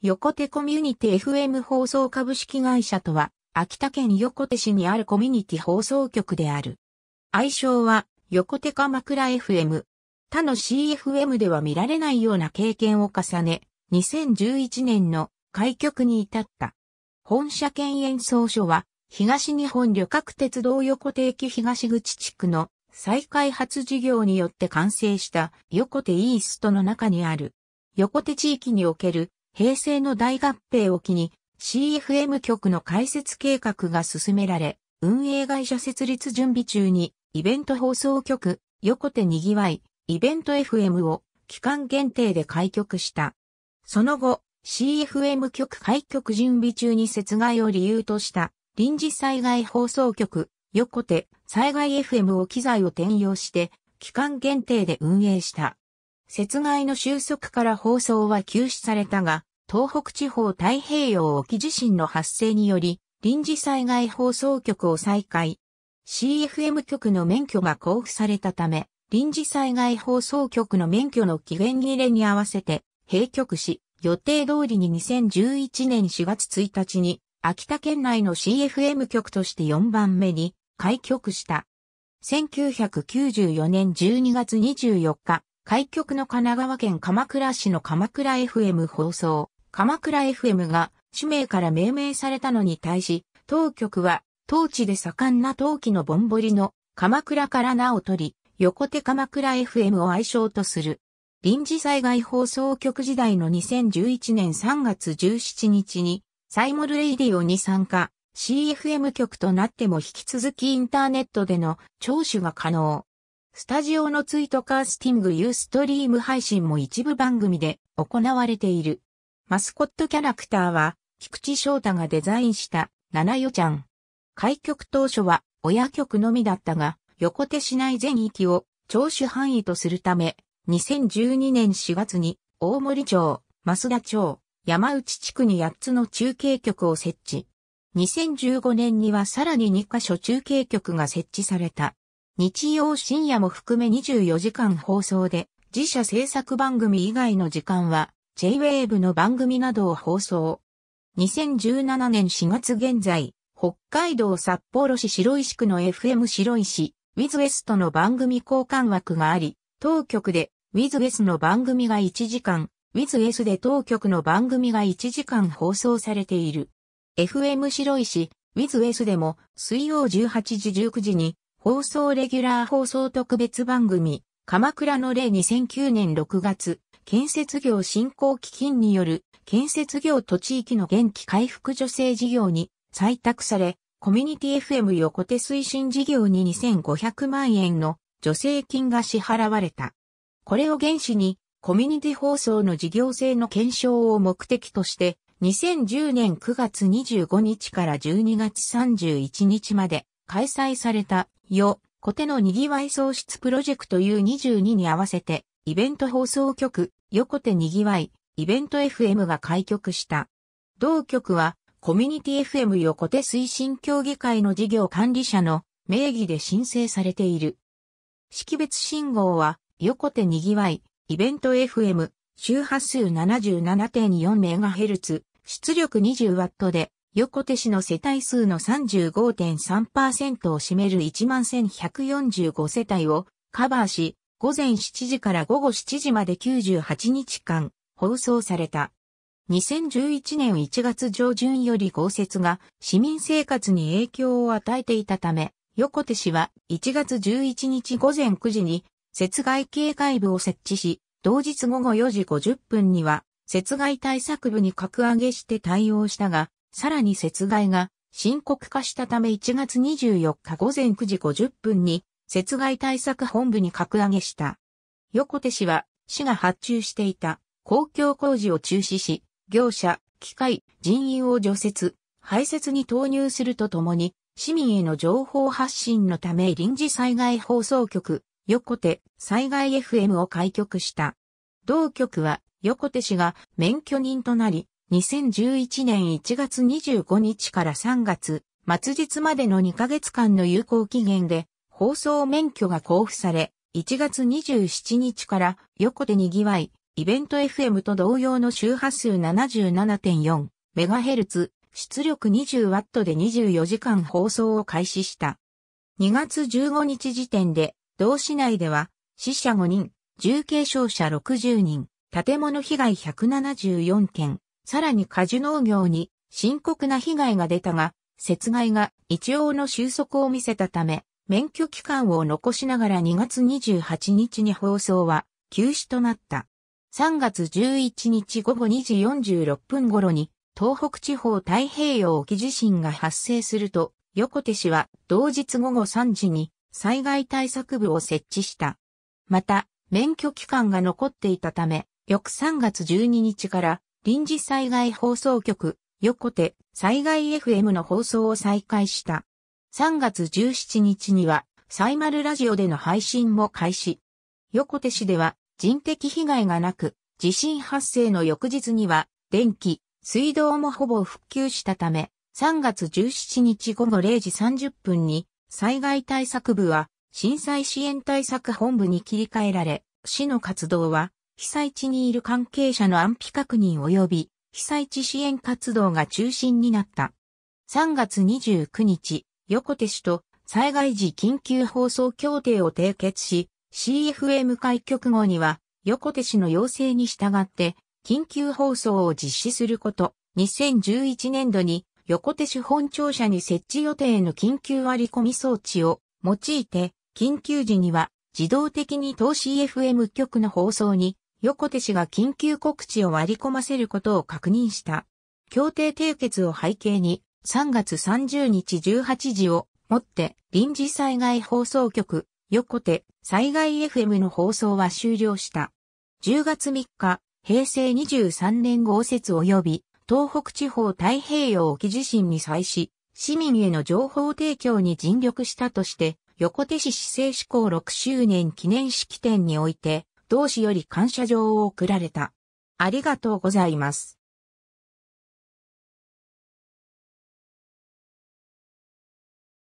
横手コミュニティ FM 放送株式会社とは、秋田県横手市にあるコミュニティ放送局である。愛称は、横手鎌倉 FM。他の CFM では見られないような経験を重ね、2011年の開局に至った。本社県演奏所は、東日本旅客鉄道横手駅東口地区の再開発事業によって完成した横手イーストの中にある。横手地域における平成の大合併を機に CFM 局の開設計画が進められ、運営会社設立準備中にイベント放送局横手にぎわいイベント FM を期間限定で開局した。その後 CFM 局開局準備中に接害を理由とした臨時災害放送局、横手、災害 FM を機材を転用して、期間限定で運営した。雪害の収束から放送は休止されたが、東北地方太平洋沖地震の発生により、臨時災害放送局を再開。CFM 局の免許が交付されたため、臨時災害放送局の免許の期限切れに合わせて、閉局し、予定通りに2011年4月1日に秋田県内の CFM 局として4番目に開局した。1994年12月24日、開局の神奈川県鎌倉市の鎌倉 FM 放送、鎌倉 FM が氏名から命名されたのに対し、当局は、当地で盛んな陶器のぼんぼりの鎌倉から名を取り、横手鎌倉 FM を愛称とする。臨時災害放送局時代の2011年3月17日にサイモルレイディオに参加、CFM 局となっても引き続きインターネットでの聴取が可能。スタジオのツイートカースティングユーストリーム配信も一部番組で行われている。マスコットキャラクターは、菊池翔太がデザインした七代ちゃん。開局当初は親局のみだったが、横手市内全域を聴取範囲とするため、2012年4月に大森町、増田町、山内地区に8つの中継局を設置。2015年にはさらに2カ所中継局が設置された。日曜深夜も含め24時間放送で、自社制作番組以外の時間は、J-Wave の番組などを放送。2017年4月現在、北海道札幌市白石区の FM 白石、ウィズウェストの番組交換枠があり、当局でウィズウェスの番組が1時間、ウィズ S で当局の番組が1時間放送されている。FM 白石、ウィズ S でも水曜18時19時に放送レギュラー放送特別番組、鎌倉の例2009年6月、建設業振興基金による建設業と地域の元気回復助成事業に採択され、コミュニティ FM 横手推進事業に2500万円の助成金が支払われた。これを原資にコミュニティ放送の事業性の検証を目的として、2010年9月25日から12月31日まで開催された、よ、コテのにぎわい創出プロジェクト U22 に合わせて、イベント放送局、横手にぎわい、イベント FM が開局した。同局は、コミュニティ FM 横手推進協議会の事業管理者の名義で申請されている。識別信号は、横手にぎわい、イベント FM、周波数 77.4MHz、出力 20W で、横手市の世帯数の35.3%を占める11,145世帯をカバーし、午前7時から午後7時まで98日間放送された。2011年1月上旬より豪雪が市民生活に影響を与えていたため、横手市は1月11日午前9時に雪害警戒部を設置し、同日午後4時50分には、雪害対策部に格上げして対応したが、さらに雪害が深刻化したため1月24日午前9時50分に、雪害対策本部に格上げした。横手市は、市が発注していた公共工事を中止し、業者、機械、人員を除雪、排雪に投入するとともに、市民への情報発信のため臨時災害放送局、横手災害 FM を開局した。同局は横手市が免許人となり、2011年1月25日から3月末日までの2ヶ月間の有効期限で放送免許が交付され、1月27日から横手にぎわい、イベント FM と同様の周波数 77.4MHz、出力 20W で24時間放送を開始した。2月15日時点で、同市内では、死者5人、重軽傷者60人、建物被害174件、さらに果樹農業に深刻な被害が出たが、雪害が一応の収束を見せたため、免許期間を残しながら2月28日に放送は休止となった。3月11日午後2時46分頃に東北地方太平洋沖地震が発生すると、横手市は同日午後3時に災害対策部を設置した。また、免許期間が残っていたため、翌3月12日から臨時災害放送局、横手災害 FM の放送を再開した。3月17日には、サイマルラジオでの配信も開始。横手市では人的被害がなく、地震発生の翌日には、電気、水道もほぼ復旧したため、3月17日午後0時30分に、災害対策部は、震災支援対策本部に切り替えられ、市の活動は、被災地にいる関係者の安否確認及び、被災地支援活動が中心になった。3月29日、横手市と災害時緊急放送協定を締結し、CFM 開局後には、横手市の要請に従って、緊急放送を実施すること、2011年度に横手市本庁舎に設置予定の緊急割り込み装置を用いて、緊急時には自動的に当 CFM 局の放送に横手市が緊急告知を割り込ませることを確認した。協定締結を背景に3月30日18時をもって臨時災害放送局横手災害 FM の放送は終了した。10月3日、平成23年豪雪及び東北地方太平洋沖地震に際し、市民への情報提供に尽力したとして、横手市市政施行6周年記念式典において、同志より感謝状を贈られた。ありがとうございます。